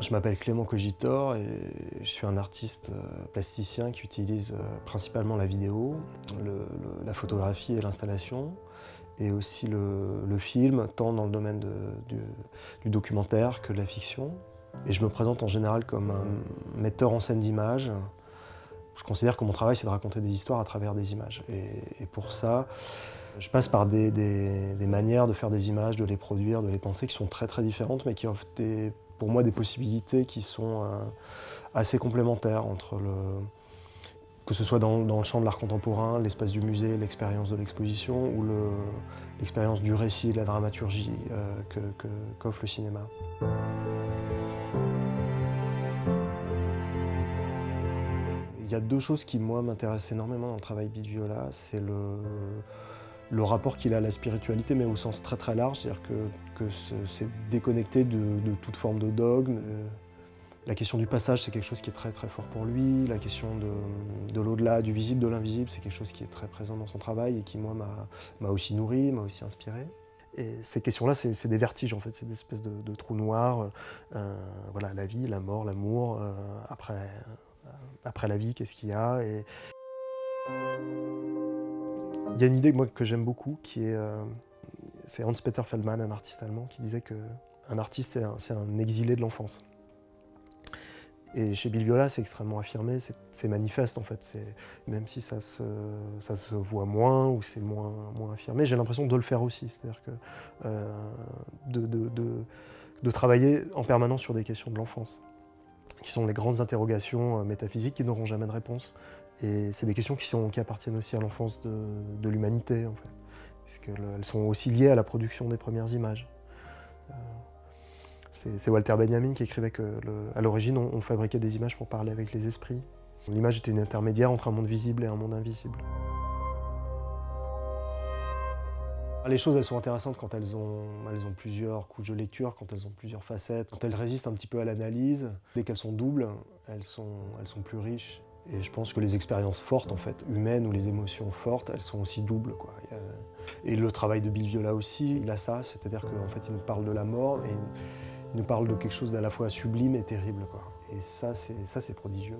Je m'appelle Clément Cogitor et je suis un artiste euh, plasticien qui utilise euh, principalement la vidéo, la photographie et l'installation, et aussi le, film, tant dans le domaine du, documentaire que de la fiction. Et je me présente en général comme un metteur en scène d'images. Je considère que mon travail, c'est de raconter des histoires à travers des images. Et, pour ça, je passe par des, manières de faire des images, de les produire, de les penser, qui sont très très différentes, mais qui offrent des pour moi des possibilités qui sont euh, assez complémentaires entre le, que ce soit dans, le champ de l'art contemporain, l'espace du musée, l'expérience de l'exposition ou l'expérience du récit, de la dramaturgie euh, qu'offre le cinéma. Il y a deux choses qui, moi, m'intéressent énormément dans le travail Bill Viola. C'est le, le rapport qu'il a à la spiritualité, mais au sens très très large, c'est-à-dire que, c'est déconnecté de, toute forme de dogme. Euh, la question du passage, c'est quelque chose qui est très très fort pour lui. La question de, l'au-delà, du visible, de l'invisible, c'est quelque chose qui est très présent dans son travail et qui, moi, m'a aussi nourri, m'a aussi inspiré. Et ces questions-là, c'est des vertiges, en fait, c'est des espèces de, trous noirs. Euh, voilà, la vie, la mort, l'amour, euh, après, après la vie, qu'est-ce qu'il y a. Il y a une idée que j'aime beaucoup, qui est, euh, c'est Hans-Peter Feldman, un artiste allemand, qui disait qu'un artiste, c'est un, exilé de l'enfance. Et chez Bill Viola, c'est extrêmement affirmé, c'est manifeste en fait. Même si ça se, ça se voit moins ou c'est moins, moins affirmé, j'ai l'impression de le faire aussi. C'est-à-dire que euh, de, de, de, travailler en permanence sur des questions de l'enfance, qui sont les grandes interrogations euh, métaphysiques qui n'auront jamais de réponse, et c'est des questions qui, appartiennent aussi à l'enfance de, l'humanité, en fait, puisqu'elles sont aussi liées à la production des premières images. Euh, c'est Walter Benjamin qui écrivait qu'à l'origine, on, fabriquait des images pour parler avec les esprits. L'image était une intermédiaire entre un monde visible et un monde invisible. Les choses, elles sont intéressantes quand elles ont, elles ont plusieurs couches de lecture, quand elles ont plusieurs facettes, quand elles résistent un petit peu à l'analyse. Dès qu'elles sont doubles, elles sont, elles sont plus riches. Et je pense que les expériences fortes, en fait, humaines ou les émotions fortes, elles sont aussi doubles. Quoi. Et le travail de Bill Viola aussi, il a ça, c'est-à-dire qu'en fait, il nous parle de la mort, et il nous parle de quelque chose d'à la fois sublime et terrible. Et ça, c'est prodigieux.